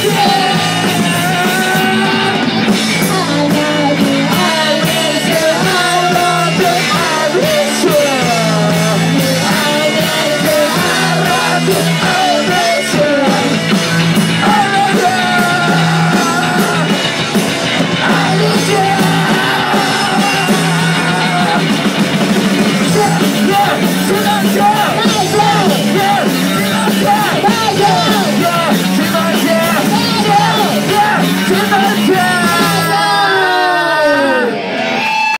Yeah!